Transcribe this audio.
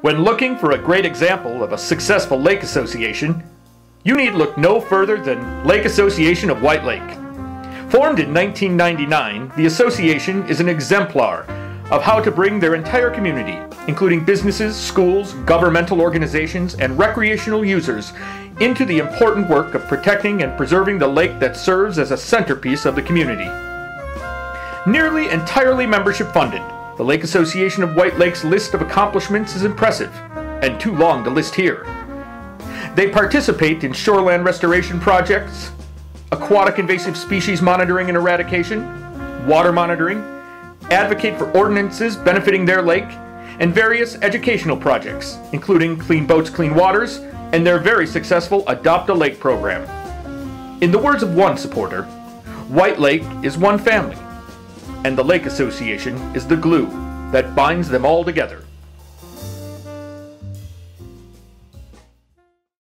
When looking for a great example of a successful lake association, you need look no further than Lake Association of White Lake. Formed in 1999, the association is an exemplar of how to bring their entire community, including businesses, schools, governmental organizations, and recreational users, into the important work of protecting and preserving the lake that serves as a centerpiece of the community. Nearly entirely membership funded, the Lake Association of White Lake's list of accomplishments is impressive, and too long to list here. They participate in shoreland restoration projects, aquatic invasive species monitoring and eradication, water monitoring, advocate for ordinances benefiting their lake, and various educational projects, including Clean Boats, Clean Waters, and their very successful Adopt a Lake program. In the words of one supporter, White Lake is one family, and the Lake Association is the glue that binds them all together.